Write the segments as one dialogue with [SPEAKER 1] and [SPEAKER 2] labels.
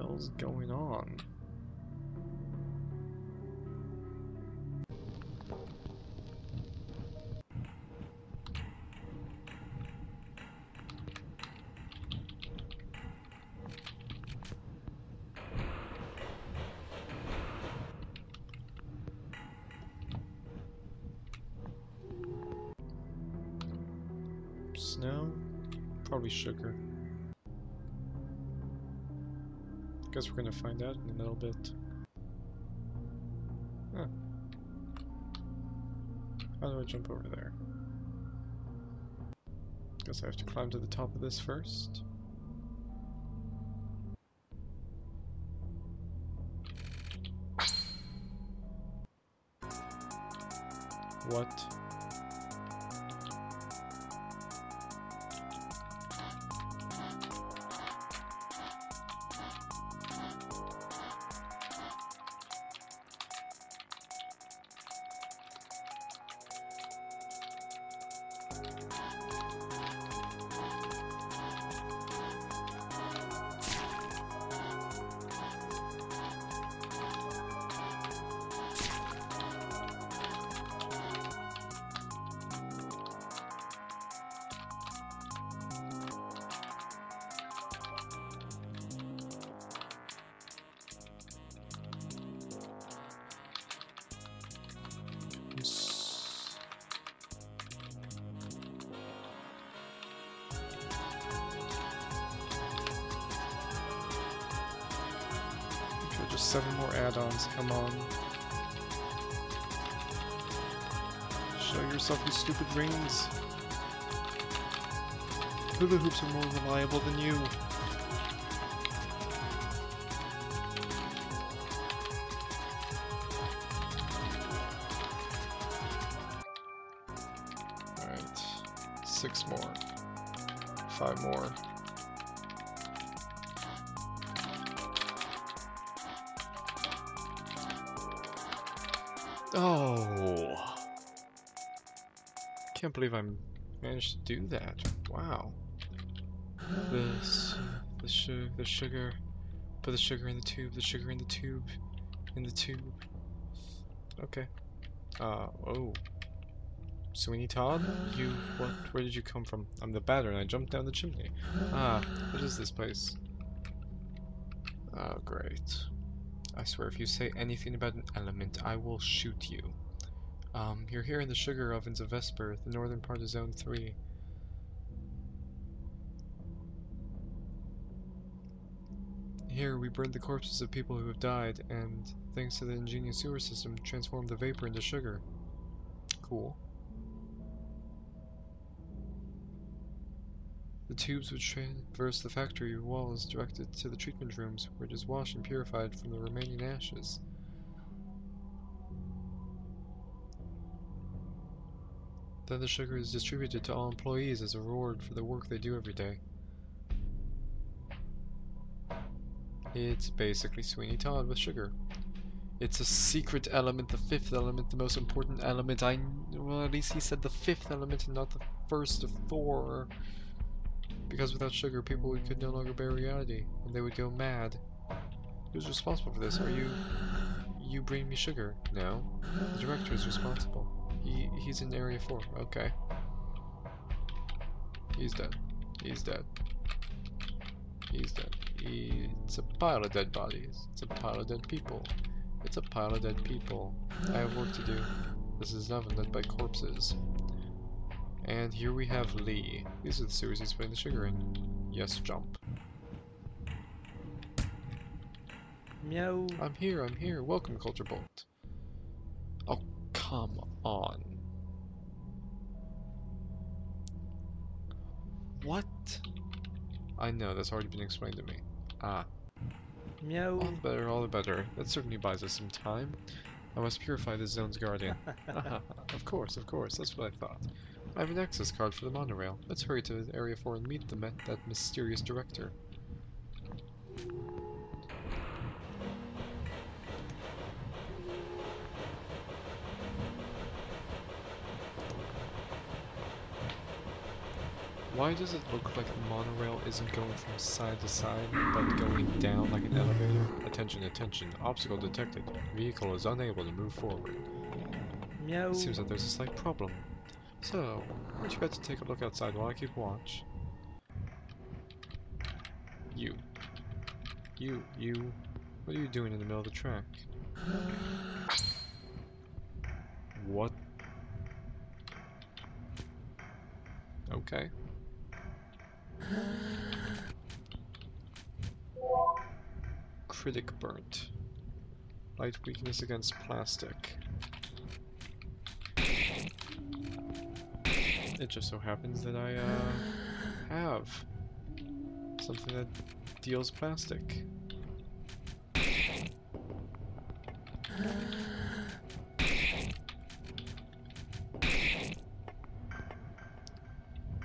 [SPEAKER 1] hell's going on? Snow? Probably sugar. Guess we're gonna find out in a little bit. Huh. How do I jump over there? Guess I have to climb to the top of this first. What? Just seven more add-ons, come on. Show yourself, you stupid rings. Hula hoops are more reliable than you. Alright. Six more. Five more. Oh. Can't believe I managed to do that. Wow. This, the sugar, the sugar, put the sugar in the tube, the sugar in the tube, in the tube. Okay. Uh, oh. Sweeney Todd? You, what, where did you come from? I'm the batter and I jumped down the chimney. Ah, what is this place? Oh, great. I swear if you say anything about an element, I will shoot you. Um, you're here in the sugar ovens of Vesper, the northern part of Zone 3. Here, we burned the corpses of people who have died, and, thanks to the ingenious sewer system, transformed the vapor into sugar. Cool. The tubes which traverse the factory walls directed to the treatment rooms, where it is washed and purified from the remaining ashes. Then the sugar is distributed to all employees as a reward for the work they do every day. It's basically Sweeney Todd with sugar. It's a secret element, the fifth element, the most important element. I well, at least he said the fifth element and not the first of four. Because without sugar, people could no longer bear reality, and they would go mad. Who's responsible for this? Are you... You bring me sugar? No. The director is responsible. He He's in Area 4. Okay. He's dead. He's dead. He's dead. He, it's a pile of dead bodies. It's a pile of dead people. It's a pile of dead people. I have work to do. This is oven led by corpses. And here we have Lee. These are the sewers he's putting the sugar in. Yes, jump.
[SPEAKER 2] Meow.
[SPEAKER 1] I'm here, I'm here. Welcome, Colter Bolt. Oh, come on. What? I know, that's already been explained to me. Ah,
[SPEAKER 2] Meow.
[SPEAKER 1] all the better, all the better. That certainly buys us some time. I must purify the zone's guardian. of course, of course, that's what I thought. I have an access card for the monorail. Let's hurry to Area 4 and meet the met that mysterious director. Why does it look like the monorail isn't going from side to side, but going down like an elevator? Attention, attention. Obstacle detected. Vehicle is unable to move forward.
[SPEAKER 2] Meow.
[SPEAKER 1] Seems like there's a slight problem. So, aren't you about to take a look outside while I keep watch? You. You, you. What are you doing in the middle of the track? What? Okay. Critic burnt. Light weakness against plastic. It just so happens that I, uh, have something that deals plastic.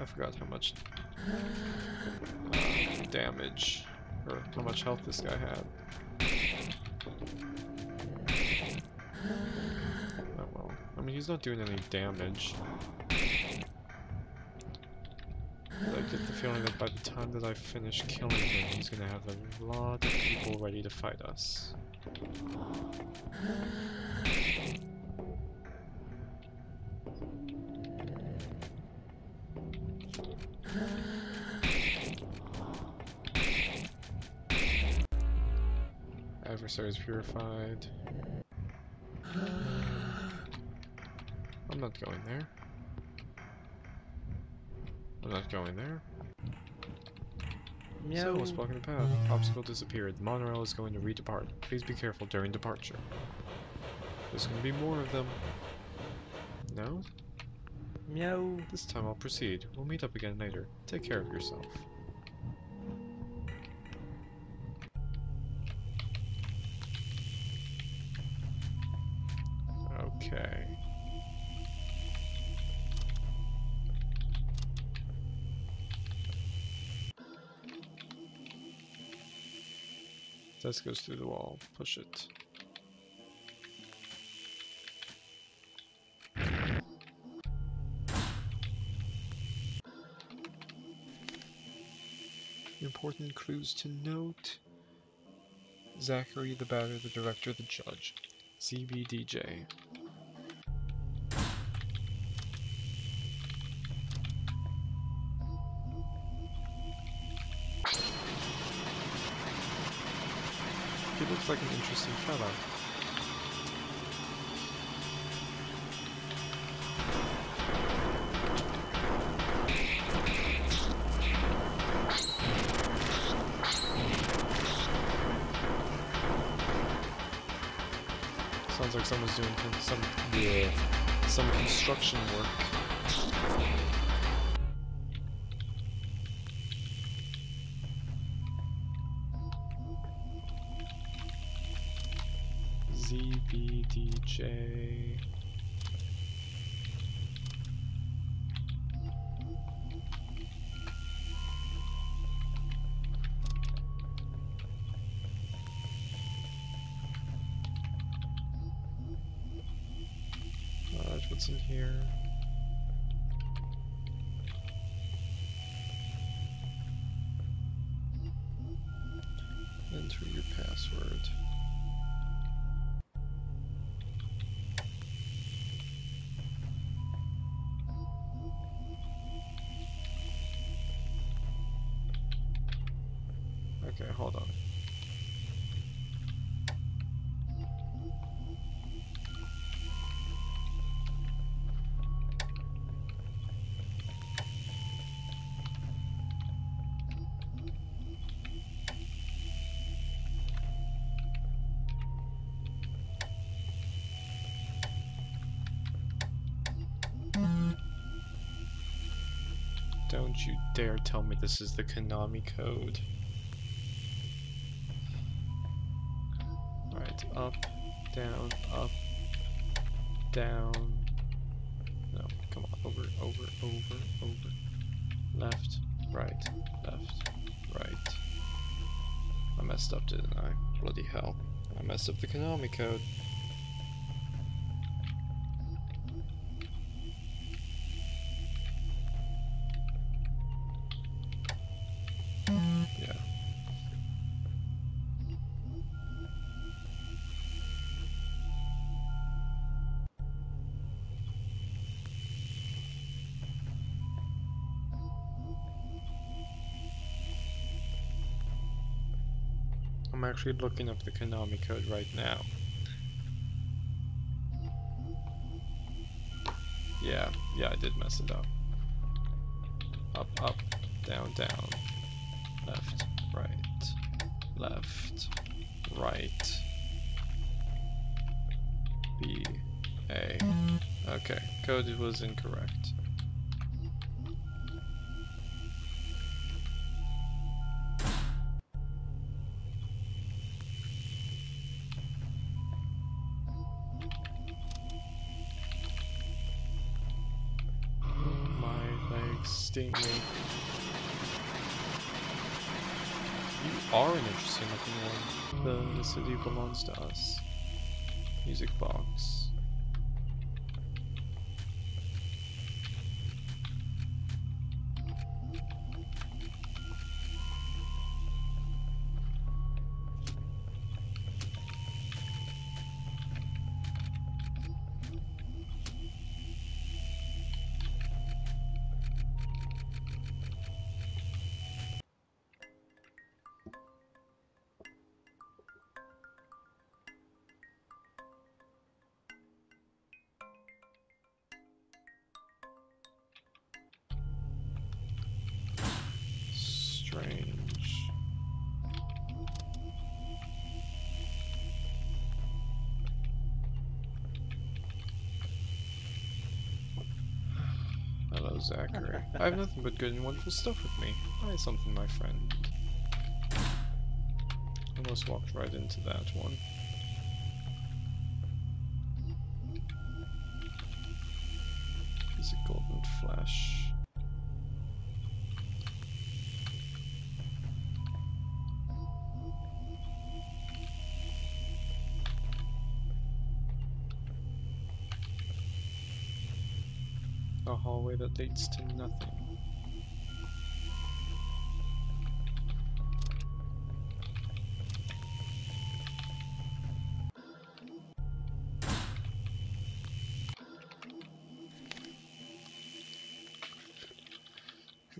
[SPEAKER 1] I forgot how much uh, damage or how much health this guy had. Oh well. I mean, he's not doing any damage. I get the feeling that by the time that I finish killing him, he's gonna have a lot of people ready to fight us. Adversaries purified. I'm not going there. I'm not going there.
[SPEAKER 2] Meow.
[SPEAKER 1] So, blocking the path? Obstacle disappeared. The monorail is going to redepart. Please be careful during departure. There's going to be more of them. No?
[SPEAKER 2] Meow.
[SPEAKER 1] This time I'll proceed. We'll meet up again later. Take care of yourself. Okay. This goes through the wall. Push it. Important clues to note. Zacharie, the batter, the director, the judge. CBDJ. Like an interesting fellow. Sounds like someone's doing some yeah, some construction work. Alright, what's in here? Enter your password. Don't you dare tell me this is the Konami code. Right, up, down, up, down. No, come on, over, over, over, over. Left, right, left, right. I messed up, didn't I? Bloody hell. I messed up the Konami code. I'm actually looking up the Konami code right now. Yeah, yeah, I did mess it up. Up, up, down, down. Left, right, left, right. B, A. Okay, code was incorrect. You are an interesting looking one. The city belongs to us. Music box. Zacharie. I have nothing but good and wonderful stuff with me. Buy something, my friend. Almost walked right into that one. Piece of golden flesh. A hallway that leads to nothing.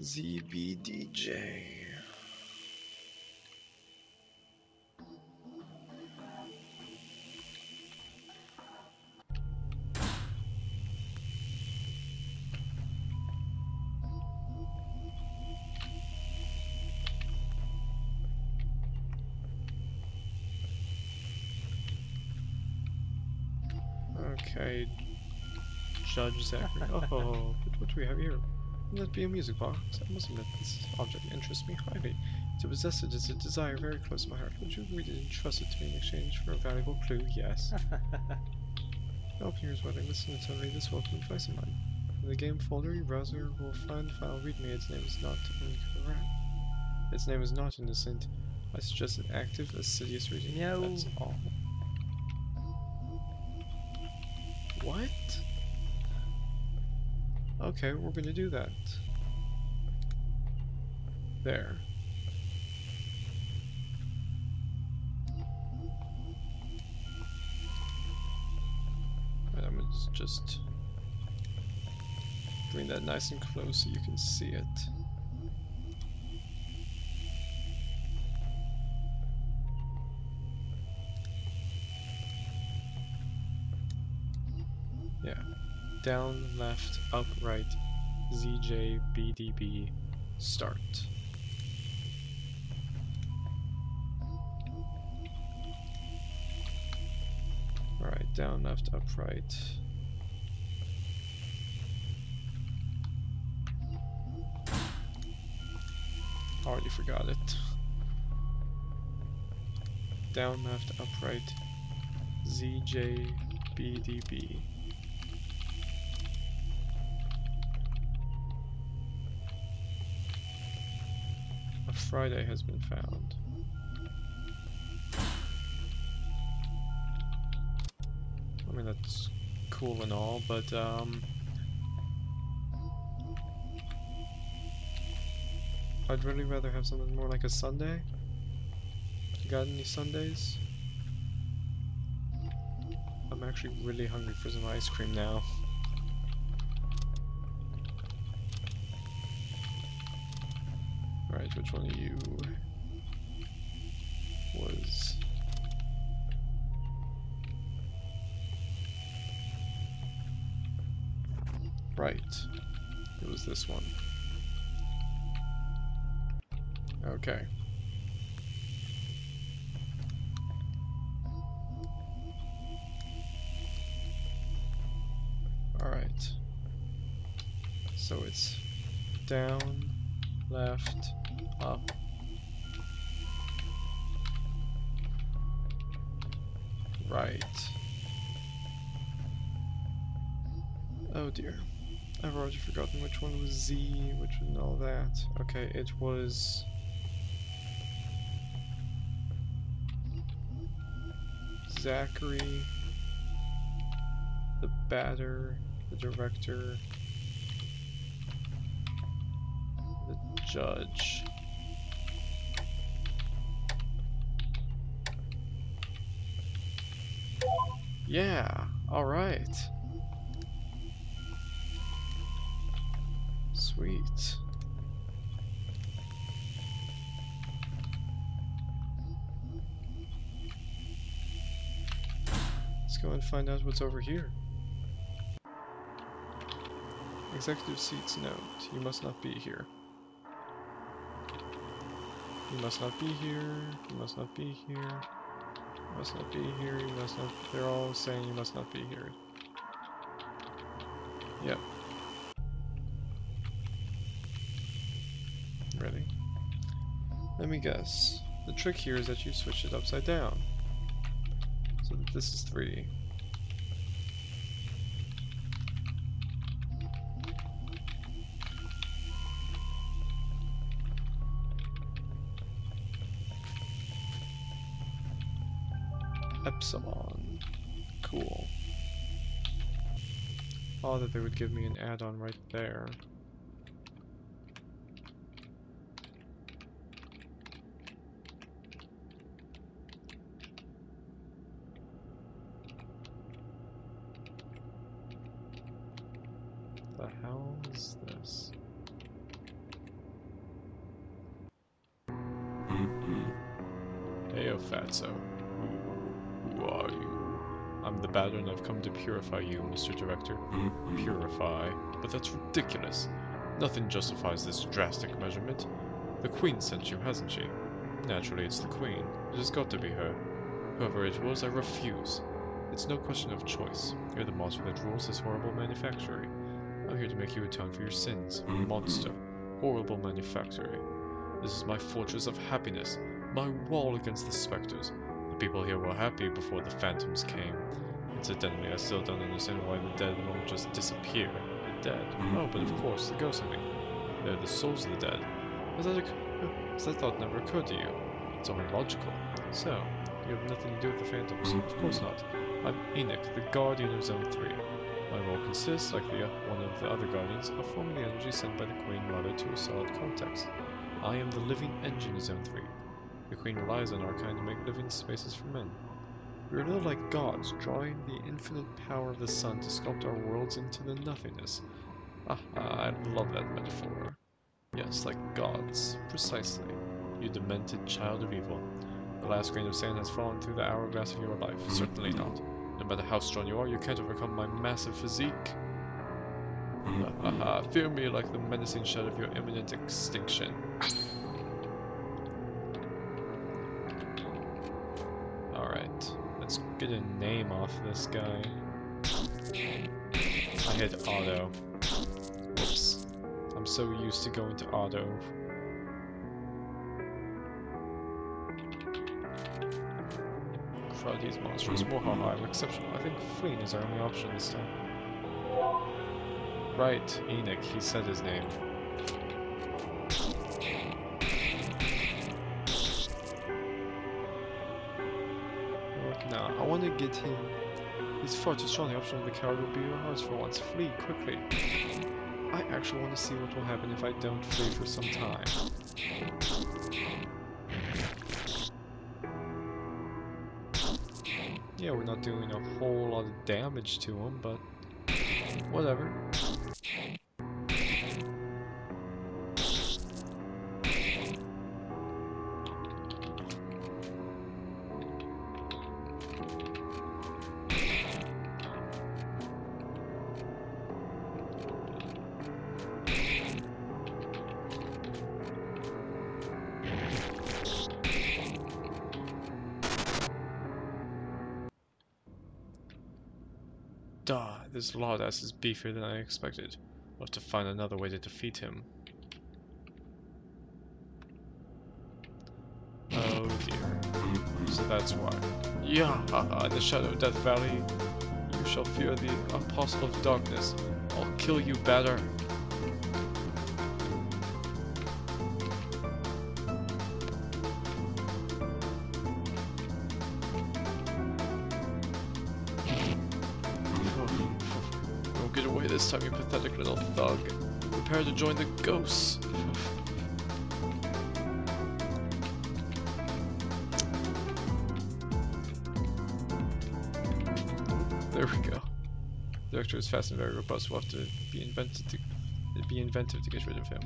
[SPEAKER 1] ZBDJ. Okay, Judge Zacharie. Oh, but what do we have here? Would that be a music box? I must admit, this object interests me highly. To possess it is a desire very close to my heart. Would you agree to entrust it to me in exchange for a valuable clue? Yes. Help here's what I listen to read this welcome advice of mine. In the game folder, your browser will find the file readme. Its name is not incorrect. Its name is not innocent. I suggest an active, assiduous reading.
[SPEAKER 2] Meow.
[SPEAKER 1] That's all. What? Okay, we're gonna do that. There. I'm just bring that nice and close so you can see it. Yeah. Down, left, up, right, ZJ, BDB, start. Alright, down, left, up, right. Already forgot it. Down, left, up, right, ZJ, BDB. Friday has been found. I mean, that's cool and all, but, um... I'd really rather have something more like a Sunday. You got any Sundays? I'm actually really hungry for some ice cream now. which one of you was right. It was this one. Okay. Alright. So it's down, left, up. Right. Oh dear. I've already forgotten which one was Z, which was all that. Okay, it was... Zacharie, the batter, the director, the judge. Yeah, alright. Sweet. Let's go and find out what's over here. Executive seats note. You must not be here. You must not be here. You must not be here. You must not be here. You must not. They're all saying you must not be here. Yep. Ready? Let me guess. The trick here is that you switch it upside down. So this is 3. Epsilon. Cool. Oh, that they would give me an add-on right there. The hell is this? Mm-hmm. Heyo, Fatso. And I've come to purify you, Mr. Director. Mm-hmm. Purify? But that's ridiculous. Nothing justifies this drastic measurement. The Queen sent you, hasn't she? Naturally, it's the Queen. It has got to be her. Whoever it was, I refuse. It's no question of choice. You're the monster that rules this horrible manufactory. I'm here to make you atone for your sins. Mm-hmm. Monster. Horrible manufactory. This is my fortress of happiness. My wall against the specters. The people here were happy before the phantoms came. Incidentally, I still don't understand why the dead won't just disappear. The dead? Mm-hmm. Oh, but of mm-hmm. course, the ghosts of me. They're the souls of the dead. Has that, has that thought never occurred to you? It's only logical. So, you have nothing to do with the phantoms? Of mm-hmm. course not. I'm Enoch, the guardian of Zone 3. My role consists, like the, one of the other guardians, of forming the energy sent by the Queen Mother to a solid context. I am the living engine of Zone 3. The Queen relies on our kind to make living spaces for men. We are little like gods, drawing the infinite power of the sun to sculpt our worlds into the nothingness. Ah, I love that metaphor. Yes, like gods. Precisely. You demented child of evil. The last grain of sand has fallen through the hourglass of your life. Certainly not. No matter how strong you are, you can't overcome my massive physique. Haha, fear me like the menacing shadow of your imminent extinction. Get a name off this guy. I hit auto. Whoops. I'm so used to going to auto. Crud, these monsters. Wahaha, I'm exceptional. I think fleeing is our only option this time. Right, Enoch, he said his name. Get him. He's far too strong. The option of the coward will be yours for once. Flee quickly. I actually want to see what will happen if I don't flee for some time. Yeah, we're not doing a whole lot of damage to him, but whatever. This Lawdass is beefier than I expected. We'll have to find another way to defeat him. Oh dear. So that's why. Yeah, in the Shadow of Death Valley, you shall fear the Apostle of Darkness. I'll kill you better. Prepare to join the ghosts. There we go. The Director is fast and very robust. We'll have to be invented to be inventive to get rid of him.